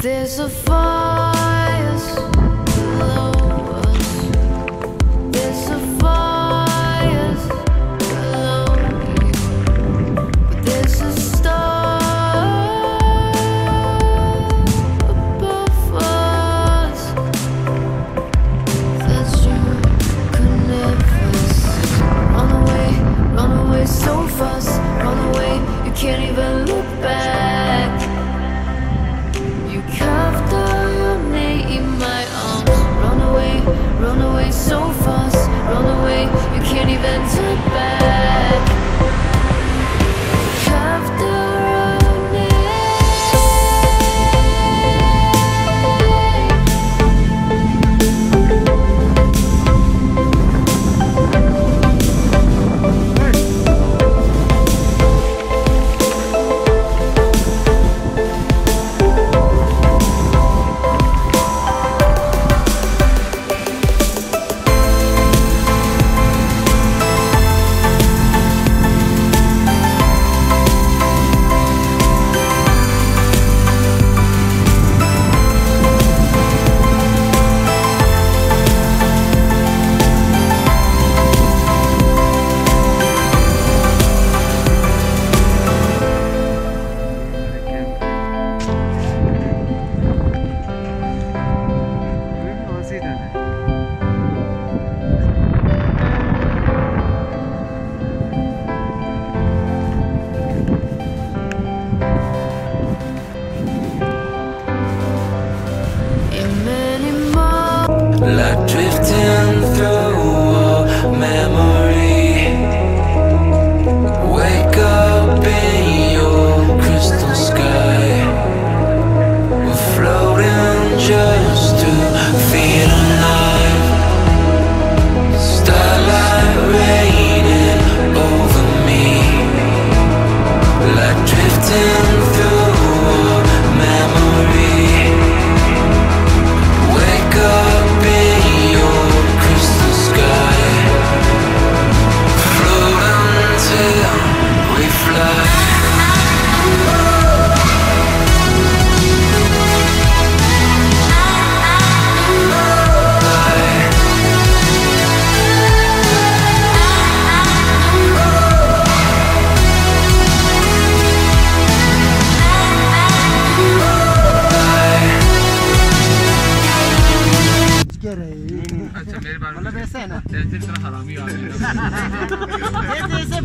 There's a fire.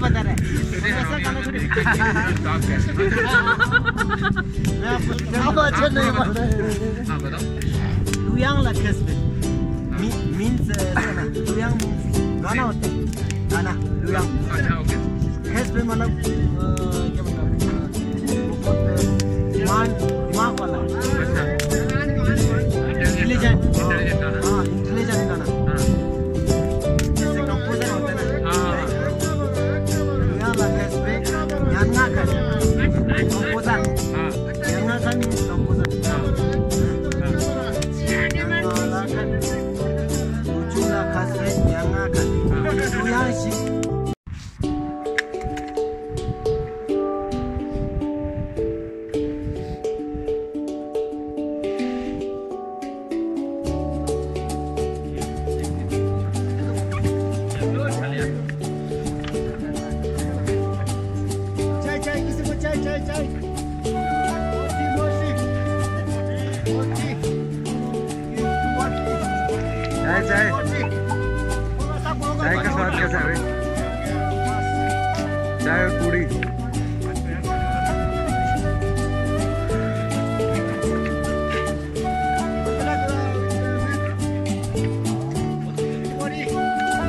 बता रहा है। लुयांग लक्ष्य मीन्स लुयांग मीन्स। गाना होता है। गाना लुयांग मतलब क्या मतलब मान 爱情。कैसा है चाय और पूरी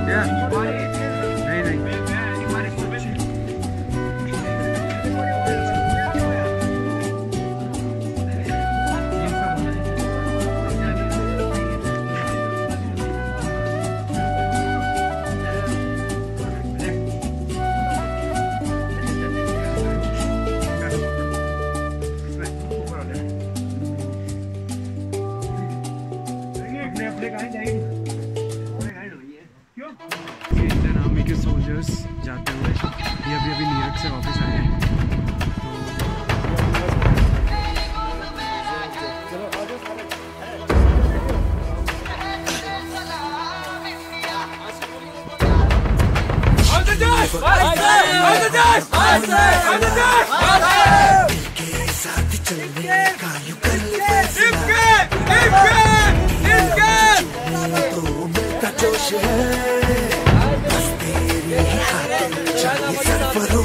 Yeah. इंडियन आर्मी के सोल्जर्स जाते हुए ये अभी अभी न्यूयॉर्क से वापस आए हैं साथ तो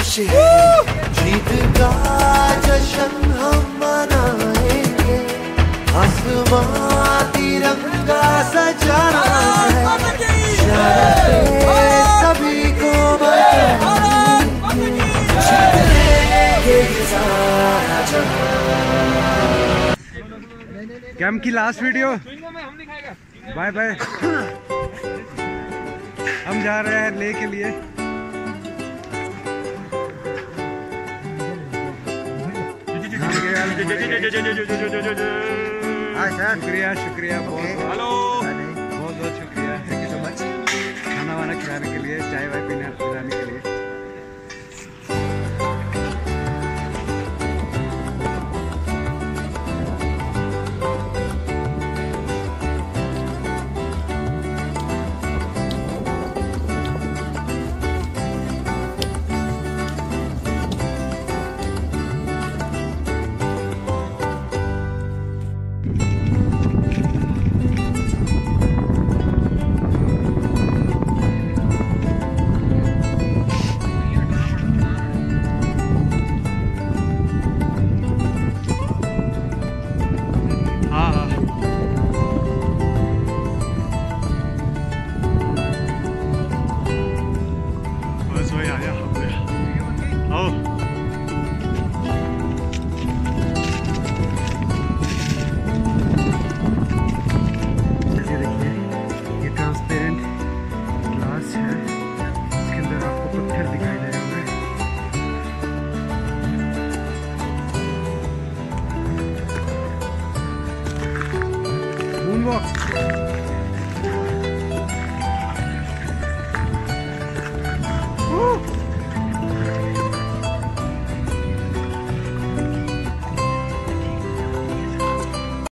जीत का जश्न हम मनाएँगे। आसमां तिरंगा सजाना है। सभी को कैम की लास्ट वीडियो बाय बाय हम जा रहे हैं ले के लिए। शुक्रिया शुक्रिया बहुत हेलो も